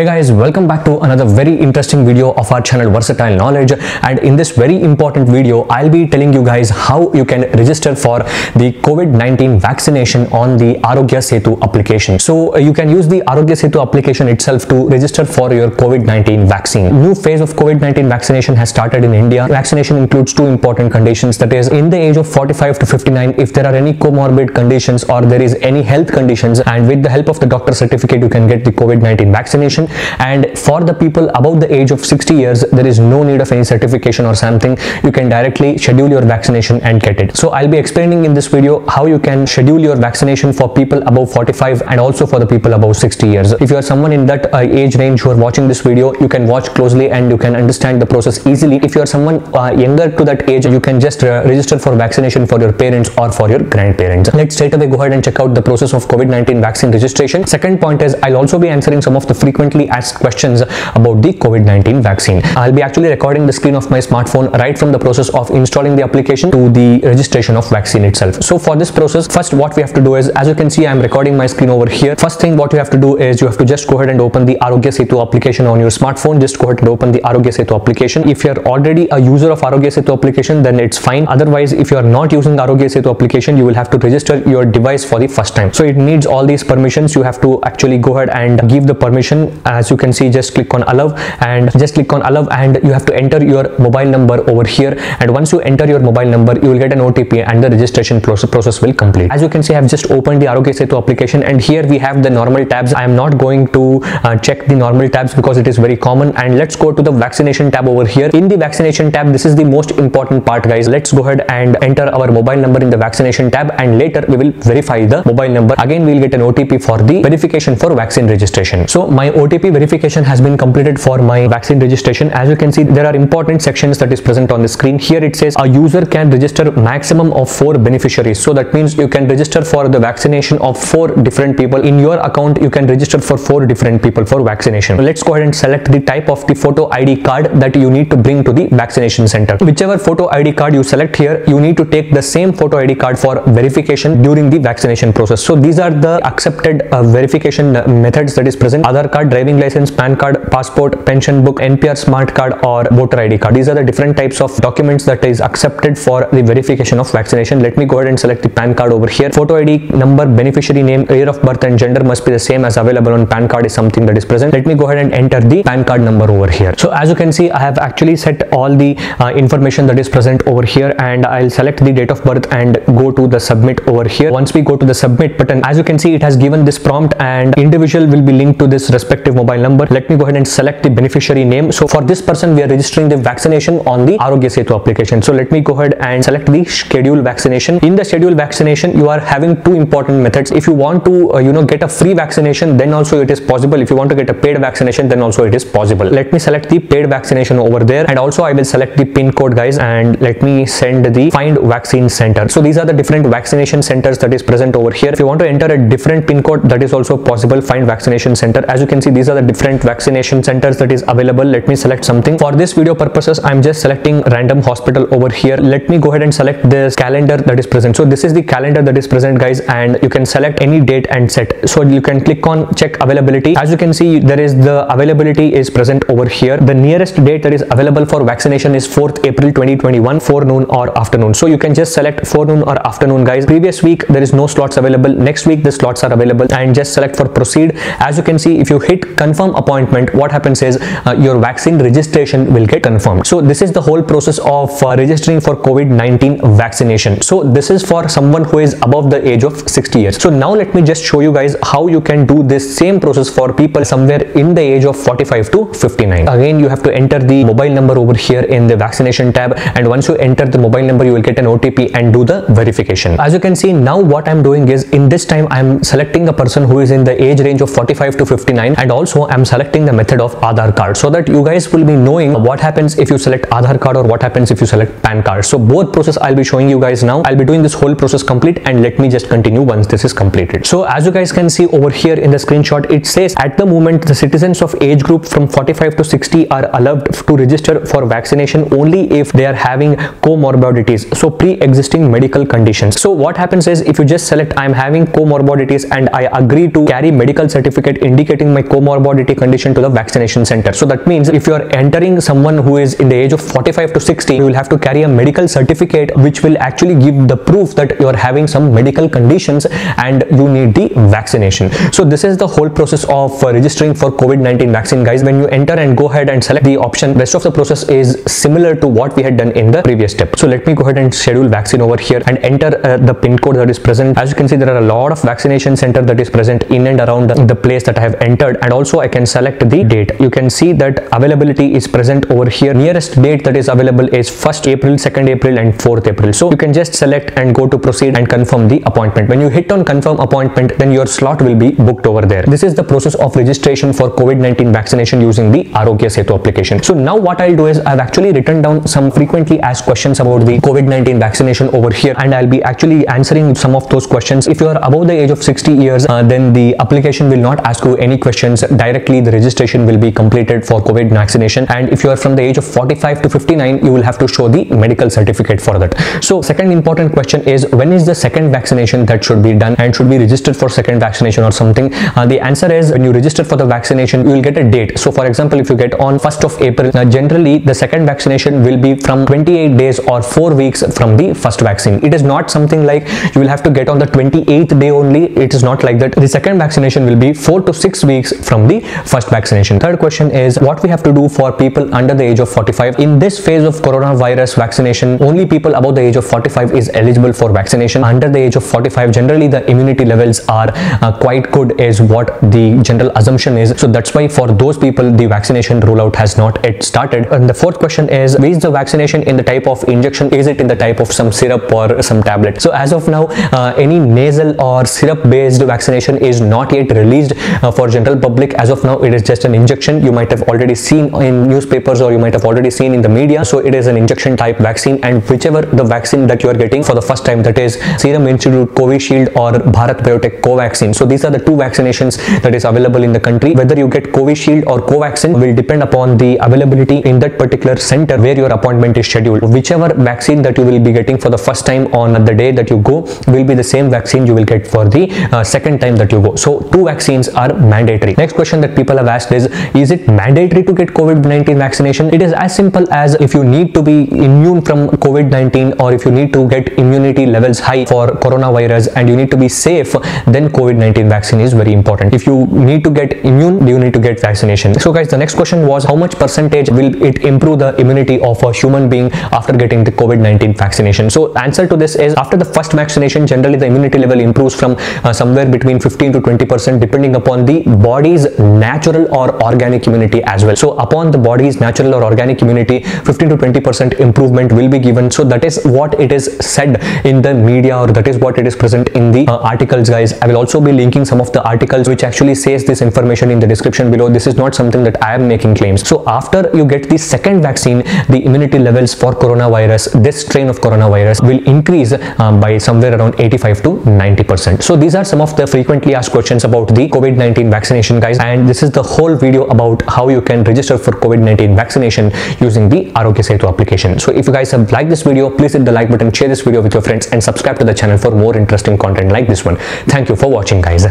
Hey guys, welcome back to another very interesting video of our channel Versatile Knowledge and in this very important video I'll be telling you guys how you can register for the COVID-19 vaccination on the Arogya Setu application. So uh, you can use the Arogya Setu application itself to register for your COVID-19 vaccine. New phase of COVID-19 vaccination has started in India. Vaccination includes two important conditions that is in the age of 45 to 59 if there are any comorbid conditions or there is any health conditions and with the help of the doctor certificate you can get the COVID-19 vaccination and for the people above the age of 60 years there is no need of any certification or something. You can directly schedule your vaccination and get it. So i'll be explaining in this video how you can schedule your vaccination for people above 45 and also for the people above 60 years. If you are someone in that uh, age range who are watching this video you can watch closely and you can understand the process easily. If you are someone uh, younger to that age you can just uh, register for vaccination for your parents or for your grandparents. Let's straight away go ahead and check out the process of covid-19 vaccine registration. Second point is i'll also be answering some of the frequent frequently asked questions about the COVID-19 vaccine. I'll be actually recording the screen of my smartphone right from the process of installing the application to the registration of vaccine itself. So for this process, first what we have to do is, as you can see, I'm recording my screen over here. First thing what you have to do is you have to just go ahead and open the Arogya Setu application on your smartphone. Just go ahead and open the Arogya Setu application. If you're already a user of Arogya Setu application, then it's fine. Otherwise, if you're not using Arogya Setu application, you will have to register your device for the first time. So it needs all these permissions. You have to actually go ahead and give the permission as you can see just click on allow and just click on allow and you have to enter your mobile number over here. And once you enter your mobile number you will get an OTP and the registration process will complete. As you can see I have just opened the Arogya Setu application and here we have the normal tabs. I am not going to uh, check the normal tabs because it is very common. And let's go to the vaccination tab over here. In the vaccination tab this is the most important part guys. Let's go ahead and enter our mobile number in the vaccination tab and later we will verify the mobile number. Again we will get an OTP for the verification for vaccine registration. So my OTP verification has been completed for my vaccine registration. As you can see there are important sections that is present on the screen. Here it says a user can register maximum of four beneficiaries. So that means you can register for the vaccination of four different people. In your account you can register for four different people for vaccination. Let's go ahead and select the type of the photo id card that you need to bring to the vaccination center. Whichever photo id card you select here you need to take the same photo id card for verification during the vaccination process. So these are the accepted uh, verification methods that is present. Aadhaar card driving license pan card passport pension book npr smart card or voter id card. These are the different types of documents that is accepted for the verification of vaccination. Let me go ahead and select the pan card over here. Photo id number beneficiary name year of birth and gender must be the same as available on pan card is something that is present. Let me go ahead and enter the pan card number over here. So as you can see i have actually set all the uh, information that is present over here and i'll select the date of birth and go to the submit over here. Once we go to the submit button as you can see it has given this prompt and individual will be linked to this respective mobile number. Let me go ahead and select the beneficiary name. So for this person we are registering the vaccination on the Arogya Setu application. So let me go ahead and select the schedule vaccination. In the schedule vaccination you are having two important methods. If you want to uh, you know get a free vaccination then also it is possible. If you want to get a paid vaccination then also it is possible. Let me select the paid vaccination over there. And also I will select the pin code guys and let me send the find vaccine center. So these are the different vaccination centers that is present over here. If you want to enter a different pin code that is also possible. Find vaccination center. As you can see these are the different vaccination centers that is available. Let me select something. For this video purposes i'm just selecting random hospital over here. Let me go ahead and select this calendar that is present. So this is the calendar that is present guys and you can select any date and set. So you can click on check availability. As you can see there is the availability is present over here. The nearest date that is available for vaccination is 4th april 2021 forenoon or afternoon. So you can just select forenoon or afternoon guys. Previous week there is no slots available. Next week the slots are available. And just select for proceed. As you can see if you hit confirm appointment what happens is uh, your vaccine registration will get confirmed. So this is the whole process of uh, registering for covid-19 vaccination. So this is for someone who is above the age of 60 years. So now let me just show you guys how you can do this same process for people somewhere in the age of 45 to 59 again you have to enter the mobile number over here in the vaccination tab and once you enter the mobile number you will get an otp and do the verification. As you can see now what i'm doing is in this time i'm selecting a person who is in the age range of 45 to 59 and also i'm selecting the method of Aadhaar card so that you guys will be knowing what happens if you select Aadhaar card or what happens if you select PAN card. So both process I'll be showing you guys now. I'll be doing this whole process complete and let me just continue once this is completed. So as you guys can see over here in the screenshot, it says at the moment the citizens of age group from 45 to 60 are allowed to register for vaccination only if they are having comorbidities. So pre-existing medical conditions. So what happens is if you just select I'm having comorbidities and I agree to carry medical certificate indicating my comorbidities comorbidity condition to the vaccination center. So that means if you are entering someone who is in the age of 45 to 60, you will have to carry a medical certificate which will actually give the proof that you are having some medical conditions and you need the vaccination. So this is the whole process of uh, registering for COVID-19 vaccine guys. When you enter and go ahead and select the option, rest of the process is similar to what we had done in the previous step. So let me go ahead and schedule vaccine over here and enter uh, the pin code that is present. As you can see, there are a lot of vaccination center that is present in and around the place that I have entered and also I can select the date. You can see that availability is present over here. Nearest date that is available is 1st April, 2nd April and 4th April. So you can just select and go to proceed and confirm the appointment. When you hit on confirm appointment, then your slot will be booked over there. This is the process of registration for COVID-19 vaccination using the Arogya Setu application. So now what I'll do is I've actually written down some frequently asked questions about the COVID-19 vaccination over here and I'll be actually answering some of those questions. If you are above the age of 60 years, uh, then the application will not ask you any questions. Directly the registration will be completed for COVID vaccination and if you are from the age of 45 to 59, you will have to show the medical certificate for that. So second important question is when is the second vaccination that should be done and should be registered for second vaccination or something? Uh, the answer is when you register for the vaccination, you will get a date. So for example, if you get on 1st of April, uh, generally the second vaccination will be from 28 days or 4 weeks from the first vaccine. It is not something like you will have to get on the 28th day only. It is not like that. The second vaccination will be 4 to 6 weeks from the first vaccination. Third question is what we have to do for people under the age of 45. In this phase of coronavirus vaccination, only people above the age of 45 is eligible for vaccination. Under the age of 45, generally the immunity levels are uh, quite good is what the general assumption is. So that's why for those people, the vaccination rollout has not yet started. And the fourth question is, is the vaccination in the type of injection? Is it in the type of some syrup or some tablet? So as of now, uh, any nasal or syrup based vaccination is not yet released uh, for general public. As of now, it is just an injection. You might have already seen in newspapers or you might have already seen in the media. So it is an injection type vaccine and whichever the vaccine that you are getting for the first time, that is Serum Institute Covishield or Bharat Biotech Covaxin. So these are the two vaccinations that is available in the country. Whether you get Covishield or Covaxin will depend upon the availability in that particular center where your appointment is scheduled. Whichever vaccine that you will be getting for the first time on the day that you go will be the same vaccine you will get for the uh, second time that you go. So two vaccines are mandatory. Next question that people have asked is, is it mandatory to get COVID-19 vaccination? It is as simple as if you need to be immune from COVID-19 or if you need to get immunity levels high for coronavirus and you need to be safe, then COVID-19 vaccine is very important. If you need to get immune, you need to get vaccination. So guys, the next question was how much percentage will it improve the immunity of a human being after getting the COVID-19 vaccination? So answer to this is after the first vaccination, generally the immunity level improves from uh, somewhere between 15 to 20 percent depending upon the body's natural or organic immunity as well. So upon the body's natural or organic immunity, 15 to 20 percent improvement will be given. So that is what it is said in the media or that is what it is present in the uh, articles guys. I will also be linking some of the articles which actually says this information in the description below. This is not something that I am making claims. So after you get the second vaccine, the immunity levels for coronavirus, this strain of coronavirus will increase um, by somewhere around 85 to 90 percent. So these are some of the frequently asked questions about the COVID-19 vaccination guys and this is the whole video about how you can register for COVID-19 vaccination using the Arogya Setu application. So if you guys have liked this video, please hit the like button, share this video with your friends and subscribe to the channel for more interesting content like this one. Thank you for watching guys.